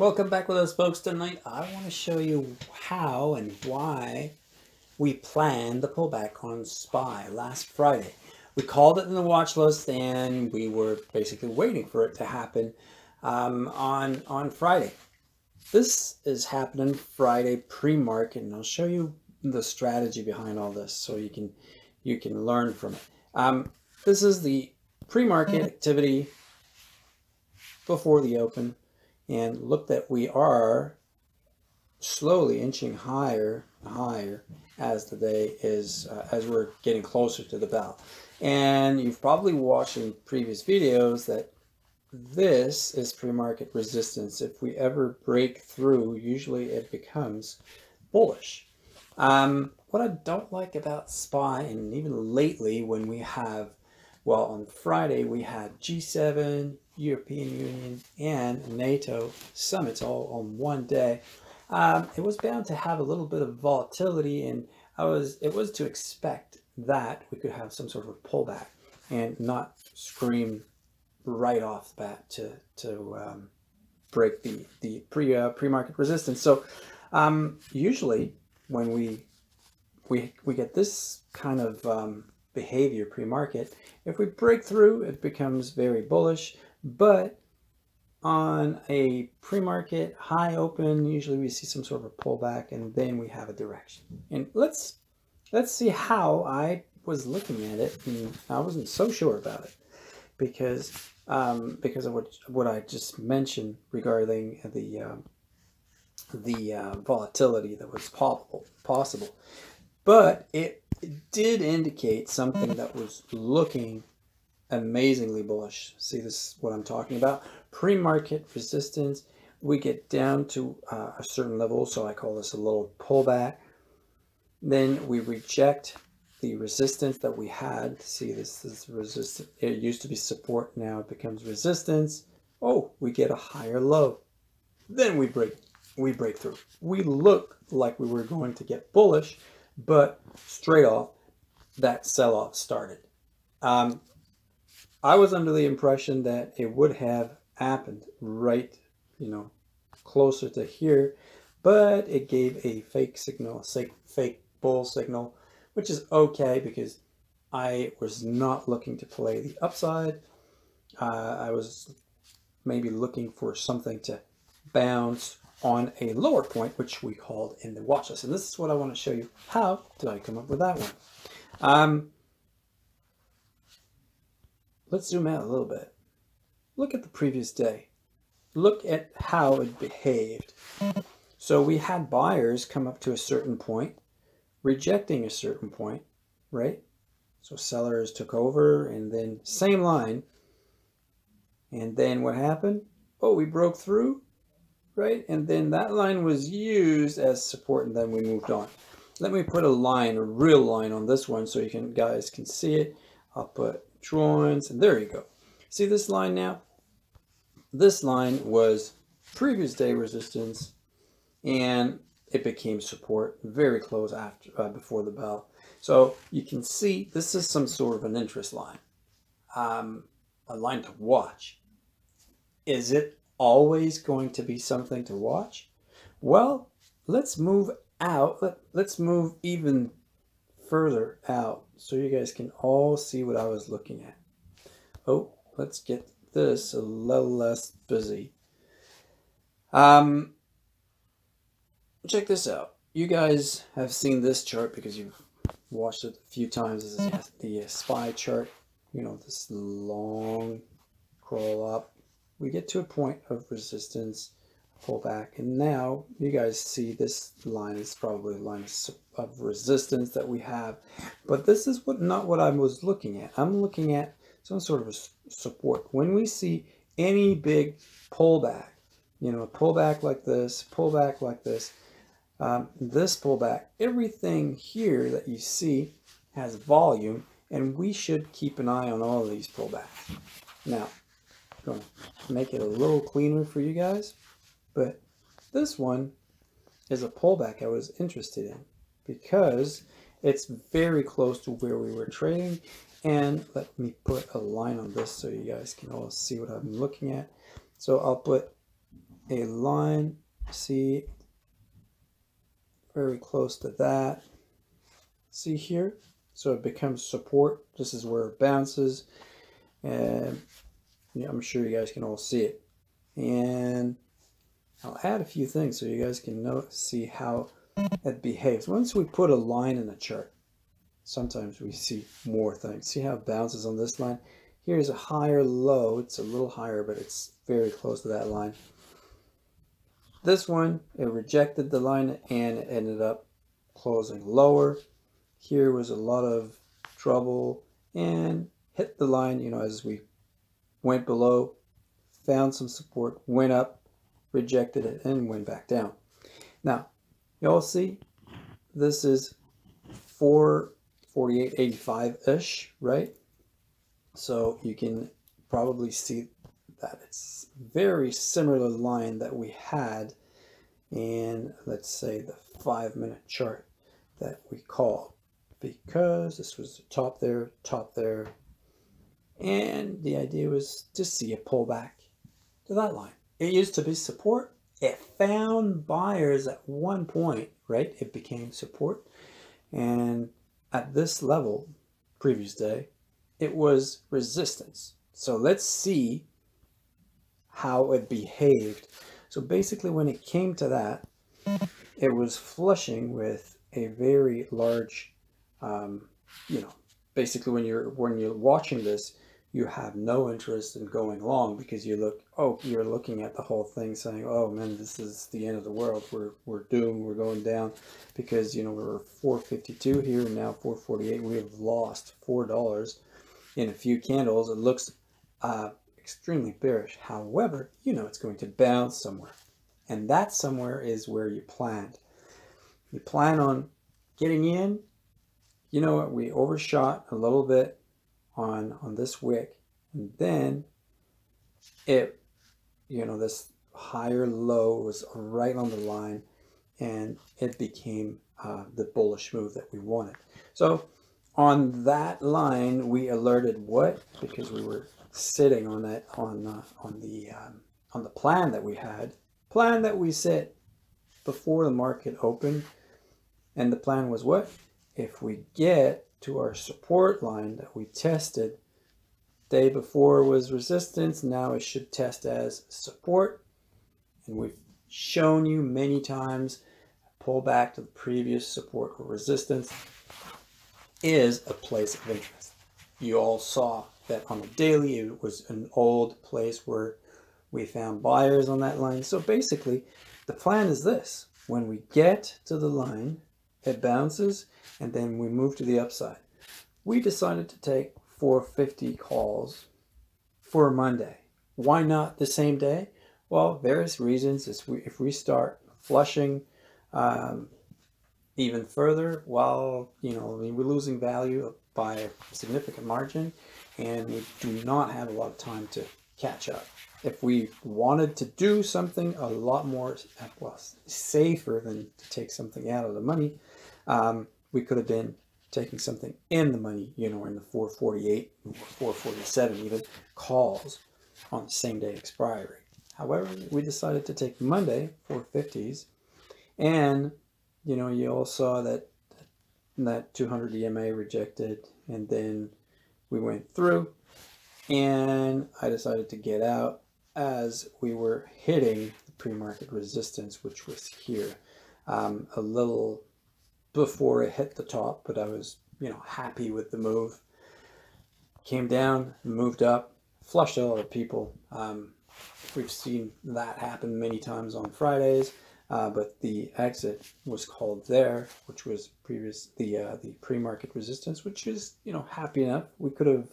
Welcome back with us folks. Tonight I want to show you how and why we planned the pullback on SPY last Friday. We called it in the watch list and we were basically waiting for it to happen um, on, on Friday. This is happening Friday pre-market and I'll show you the strategy behind all this so you can you can learn from it. Um, this is the pre-market activity before the open and look that we are slowly inching higher higher as the day is uh, as we're getting closer to the bell. And you've probably watched in previous videos that this is pre-market resistance. If we ever break through usually it becomes bullish. Um, what I don't like about SPY and even lately when we have well on Friday we had G7 European Union and NATO summits all on one day, um, it was bound to have a little bit of volatility and I was it was to expect that we could have some sort of pullback and not scream right off the bat to to um, break the the pre uh, pre market resistance. So um, usually when we we we get this kind of um, behavior pre market, if we break through, it becomes very bullish. But on a pre-market high open, usually we see some sort of a pullback and then we have a direction. And let's let's see how I was looking at it and I wasn't so sure about it because um, because of what what I just mentioned regarding the uh, the uh, volatility that was possible possible. But it, it did indicate something that was looking amazingly bullish. See this, what I'm talking about? Pre-market resistance, we get down to uh, a certain level, so I call this a little pullback. Then we reject the resistance that we had. See, this is resistance. It used to be support, now it becomes resistance. Oh, we get a higher low. Then we break, we break through. We look like we were going to get bullish, but straight off, that sell-off started. Um, I was under the impression that it would have happened right, you know, closer to here, but it gave a fake signal, a fake bull signal, which is okay because I was not looking to play the upside. Uh, I was maybe looking for something to bounce on a lower point, which we called in the watch list. And this is what I want to show you. How did I come up with that one? Um, Let's zoom out a little bit. Look at the previous day. Look at how it behaved. So we had buyers come up to a certain point, rejecting a certain point, right? So sellers took over and then same line. And then what happened? Oh, we broke through, right? And then that line was used as support and then we moved on. Let me put a line, a real line on this one so you can guys can see it. I'll put drawings, and there you go. See this line now? This line was previous day resistance, and it became support very close after uh, before the bell. So you can see this is some sort of an interest line, um, a line to watch. Is it always going to be something to watch? Well, let's move out. Let, let's move even further out so you guys can all see what I was looking at. Oh, let's get this a little less busy. Um, check this out. You guys have seen this chart because you've watched it a few times. This is the SPY chart. You know, this long crawl up. We get to a point of resistance pull back and now you guys see this line is probably a line of resistance that we have. But this is what not what I was looking at. I'm looking at some sort of support. When we see any big pullback you know a pullback like this pullback like this um, this pullback everything here that you see has volume and we should keep an eye on all of these pullbacks. Now I'm going to make it a little cleaner for you guys but this one is a pullback I was interested in because it's very close to where we were trading. And let me put a line on this so you guys can all see what I'm looking at. So I'll put a line, see, very close to that. See here? So it becomes support. This is where it bounces. And yeah, I'm sure you guys can all see it. And I'll add a few things so you guys can know, see how it behaves. Once we put a line in the chart, sometimes we see more things. See how it bounces on this line? Here's a higher low. It's a little higher, but it's very close to that line. This one, it rejected the line and it ended up closing lower. Here was a lot of trouble and hit the line, you know, as we went below, found some support, went up, rejected it, and went back down. Now, y'all see, this is 448.85-ish, right? So you can probably see that it's very similar line that we had in, let's say, the five minute chart that we call because this was the top there, top there, and the idea was to see a pullback to that line. It used to be support. It found buyers at one point, right? It became support. And at this level, previous day, it was resistance. So let's see how it behaved. So basically when it came to that, it was flushing with a very large, um, you know, basically when you're when you're watching this, you have no interest in going long because you look oh you're looking at the whole thing saying oh man this is the end of the world. We're we're doomed. We're going down because you know we are 452 here and now 448 we have lost four dollars in a few candles. It looks uh, extremely bearish. However you know it's going to bounce somewhere. And that somewhere is where you planned you plan on getting in. You know what? We overshot a little bit on on this wick and then it you know this higher low was right on the line and it became uh, the bullish move that we wanted. So on that line we alerted what? Because we were sitting on that on uh, on the um, on the plan that we had plan that we set before the market opened and the plan was what? If we get to our support line that we tested. Day before was resistance now it should test as support. And we've shown you many times pull back to the previous support or resistance is a place of interest. You all saw that on the daily it was an old place where we found buyers on that line. So basically the plan is this. When we get to the line it bounces and then we move to the upside. We decided to take 450 calls for Monday. Why not the same day? Well, various reasons. If we, if we start flushing um, even further, well, you know, we're losing value by a significant margin and we do not have a lot of time to catch up. If we wanted to do something a lot more well, safer than to take something out of the money, um, we could have been taking something in the money, you know, in the 448 or 447 even calls on the same day expiry. However, we decided to take Monday 450s and you know, you all saw that that 200 EMA rejected and then we went through and I decided to get out as we were hitting the pre-market resistance, which was here. Um, a little before it hit the top, but I was, you know, happy with the move. Came down, moved up, flushed a lot of people. Um, we've seen that happen many times on Fridays, uh, but the exit was called there, which was previous the uh, the pre-market resistance, which is you know happy enough. We could have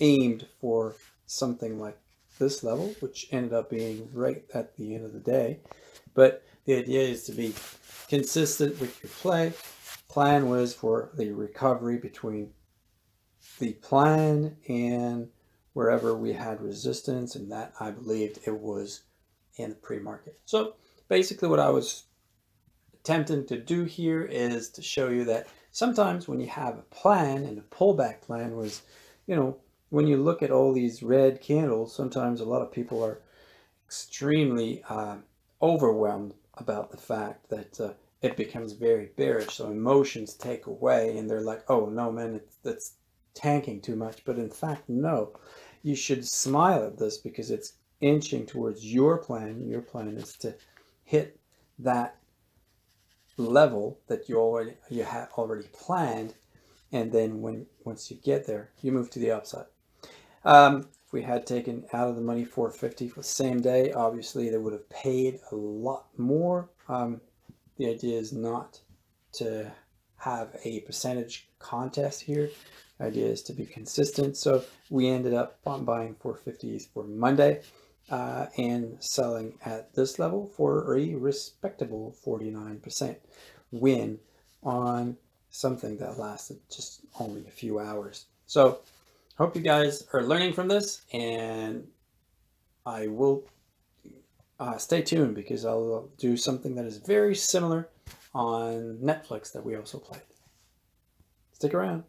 aimed for something like this level, which ended up being right at the end of the day. But the idea is to be consistent with your play plan was for the recovery between the plan and wherever we had resistance and that I believed it was in the pre-market. So basically what I was attempting to do here is to show you that sometimes when you have a plan and a pullback plan was, you know, when you look at all these red candles, sometimes a lot of people are extremely uh, overwhelmed about the fact that uh, it becomes very bearish. So emotions take away, and they're like, "Oh no, man, it's, it's tanking too much." But in fact, no. You should smile at this because it's inching towards your plan. Your plan is to hit that level that you already you have already planned, and then when once you get there, you move to the upside. Um, if we had taken out of the money 450 for the same day, obviously they would have paid a lot more. Um, the idea is not to have a percentage contest here. The idea is to be consistent. So we ended up buying 450s for Monday uh, and selling at this level for a respectable 49% win on something that lasted just only a few hours. So hope you guys are learning from this and I will uh, stay tuned because I'll do something that is very similar on Netflix that we also played. Stick around.